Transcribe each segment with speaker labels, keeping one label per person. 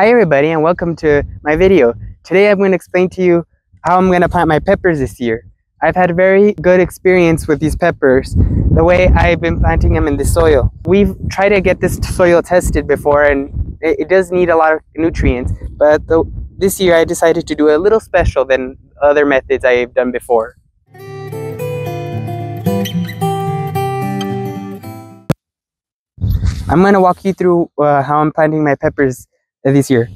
Speaker 1: Hi everybody and welcome to my video. Today I'm going to explain to you how I'm going to plant my peppers this year. I've had a very good experience with these peppers, the way I've been planting them in the soil. We've tried to get this soil tested before and it, it does need a lot of nutrients, but the, this year I decided to do a little special than other methods I've done before. I'm going to walk you through uh, how I'm planting my peppers this year.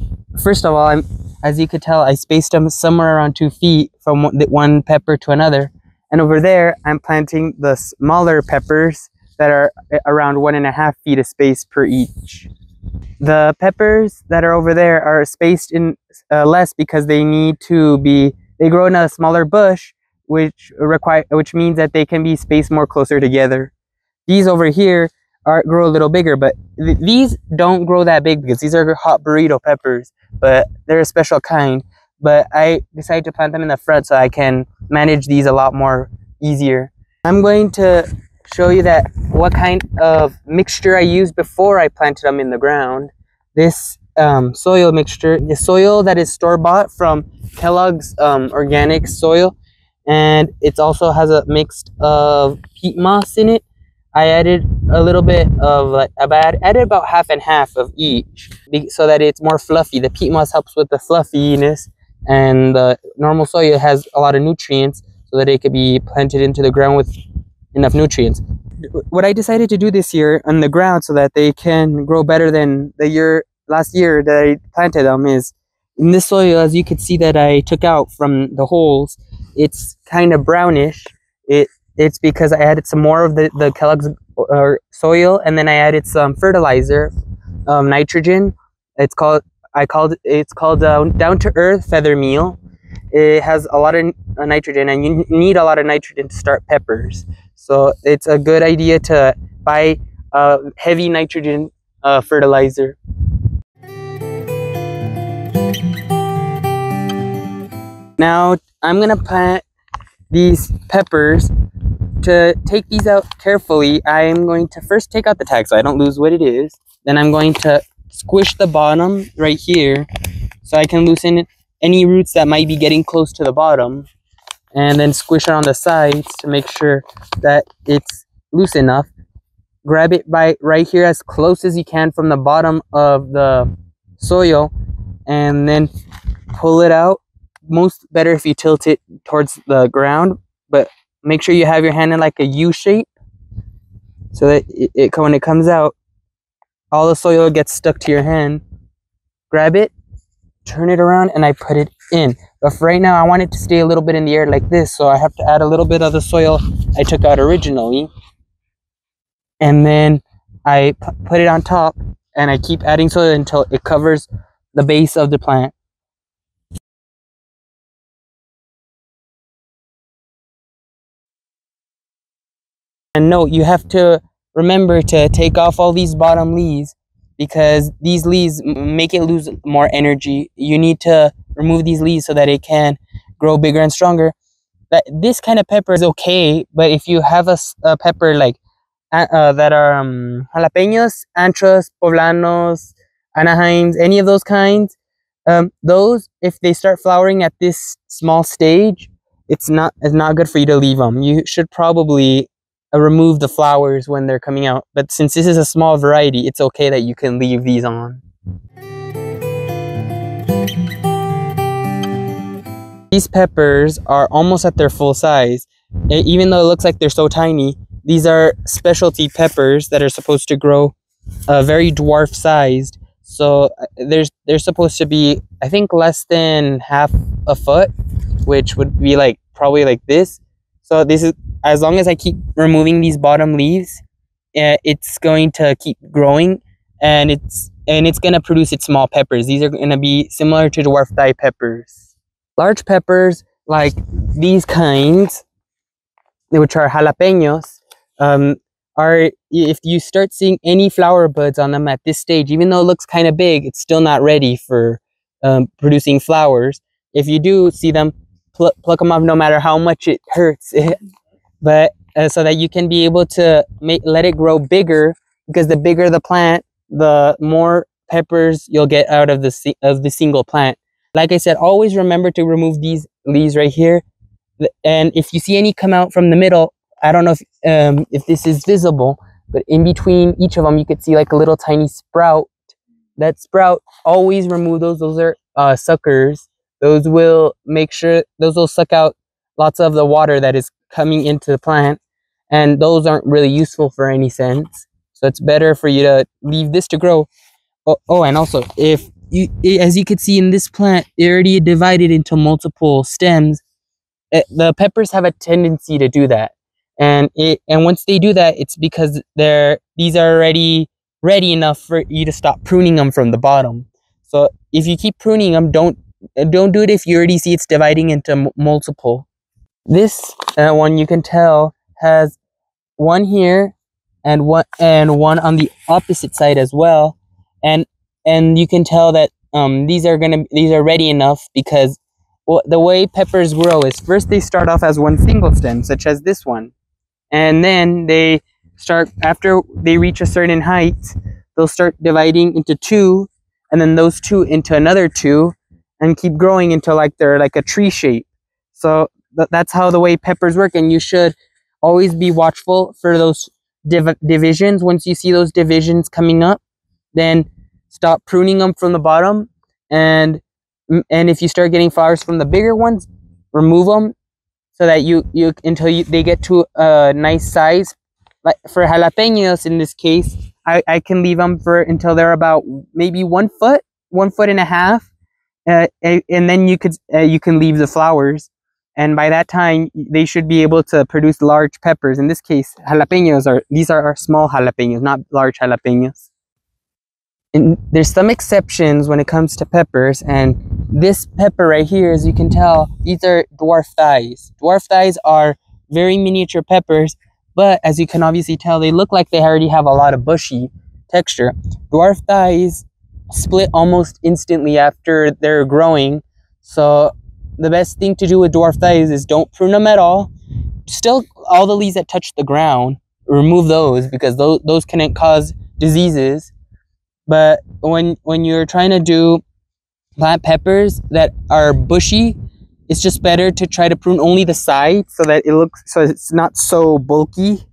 Speaker 1: First of all, I'm, as you could tell, I spaced them somewhere around two feet from one pepper to another. And over there, I'm planting the smaller peppers that are around one and a half feet of space per each. The peppers that are over there are spaced in uh, less because they need to be, they grow in a smaller bush, which require, which means that they can be spaced more closer together. These over here are grow a little bigger but th these don't grow that big because these are hot burrito peppers but they're a special kind. But i decided to plant them in the front so i can manage these a lot more easier. I'm going to show you that what kind of mixture i used before i planted them in the ground. This um, soil mixture the soil that is store-bought from kellogg's um, organic soil and it also has a mix of peat moss in it. I added a little bit of like I added about half and half of each so that it's more fluffy. The peat moss helps with the fluffiness and the normal soil has a lot of nutrients so that it could be planted into the ground with enough nutrients. What I decided to do this year on the ground so that they can grow better than the year last year that I planted them is in this soil as you could see that I took out from the holes it's kind of brownish it it's because I added some more of the, the Kellogg's uh, soil and then I added some fertilizer, um, nitrogen. It's called, I called, it's called uh, Down to Earth Feather Meal. It has a lot of uh, nitrogen and you need a lot of nitrogen to start peppers. So it's a good idea to buy uh, heavy nitrogen uh, fertilizer. Now I'm gonna plant these peppers to take these out carefully, I am going to first take out the tag so I don't lose what it is. Then I'm going to squish the bottom right here so I can loosen any roots that might be getting close to the bottom. And then squish it on the sides to make sure that it's loose enough. Grab it by right here as close as you can from the bottom of the soil and then pull it out. Most better if you tilt it towards the ground, but make sure you have your hand in like a U shape so that it, it when it comes out, all the soil gets stuck to your hand. Grab it, turn it around, and I put it in. But right now, I want it to stay a little bit in the air like this, so I have to add a little bit of the soil I took out originally. And then I put it on top, and I keep adding soil until it covers the base of the plant. And note, you have to remember to take off all these bottom leaves because these leaves make it lose more energy. You need to remove these leaves so that it can grow bigger and stronger. That this kind of pepper is okay, but if you have a, a pepper like uh, that are um, jalapenos, anchos, poblanos, Anaheims, any of those kinds, um, those if they start flowering at this small stage, it's not it's not good for you to leave them. You should probably remove the flowers when they're coming out. But since this is a small variety, it's okay that you can leave these on. These peppers are almost at their full size. Even though it looks like they're so tiny, these are specialty peppers that are supposed to grow uh, very dwarf sized. So uh, there's they're supposed to be, I think, less than half a foot, which would be like probably like this. So this is as long as I keep removing these bottom leaves, uh, it's going to keep growing and it's and it's going to produce its small peppers. These are going to be similar to dwarf Thai peppers. Large peppers like these kinds, which are jalapenos, um, are if you start seeing any flower buds on them at this stage, even though it looks kind of big, it's still not ready for um, producing flowers. If you do see them, pl pluck them off no matter how much it hurts. but uh, so that you can be able to make let it grow bigger because the bigger the plant the more peppers you'll get out of the of the single plant. Like I said, always remember to remove these leaves right here. And if you see any come out from the middle, I don't know if um, if this is visible, but in between each of them, you could see like a little tiny sprout. That sprout, always remove those. Those are uh, suckers. Those will make sure, those will suck out lots of the water that is coming into the plant. And those aren't really useful for any sense. So it's better for you to leave this to grow. Oh, oh and also, if you, as you can see in this plant, it already divided into multiple stems. It, eh, the peppers have a tendency to do that and it and once they do that it's because they're these are already ready enough for you to stop pruning them from the bottom so if you keep pruning them don't don't do it if you already see it's dividing into multiple this uh, one you can tell has one here and one and one on the opposite side as well. And and you can tell that um these are gonna these are ready enough because well, the way peppers grow is first they start off as one single stem such as this one. And then they start after they reach a certain height they'll start dividing into two and then those two into another two and keep growing until like they're like a tree shape. So th that's how the way peppers work and you should always be watchful for those div divisions. Once you see those divisions coming up then stop pruning them from the bottom and and if you start getting flowers from the bigger ones remove them so that you you until you, they get to a nice size. Like for jalapenos in this case I, I can leave them for until they're about maybe one foot one foot and a half uh, and then you could uh, you can leave the flowers and by that time they should be able to produce large peppers. In this case jalapenos are these are our small jalapenos not large jalapenos. And there's some exceptions when it comes to peppers and this pepper right here as you can tell these are dwarf Thais. Dwarf Thais are very miniature peppers but as you can obviously tell they look like they already have a lot of bushy texture. Dwarf Thais split almost instantly after they're growing so the best thing to do with dwarf Thais is don't prune them at all still all the leaves that touch the ground remove those because those, those can cause diseases but when when you're trying to do plant peppers that are bushy, it's just better to try to prune only the side so that it looks so it's not so bulky.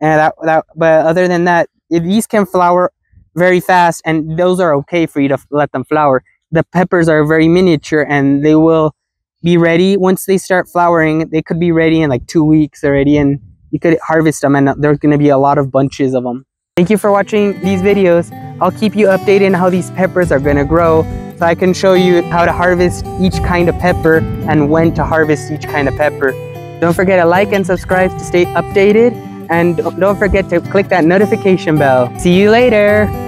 Speaker 1: And that that but other than that, these can flower very fast and those are okay for you to let them flower. The peppers are very miniature and they will be ready once they start flowering. They could be ready in like two weeks already and you could harvest them and there's going to be a lot of bunches of them. Thank you for watching these videos. I'll keep you updated on how these peppers are going to grow so I can show you how to harvest each kind of pepper and when to harvest each kind of pepper. Don't forget to like and subscribe to stay updated and don't forget to click that notification bell. See you later!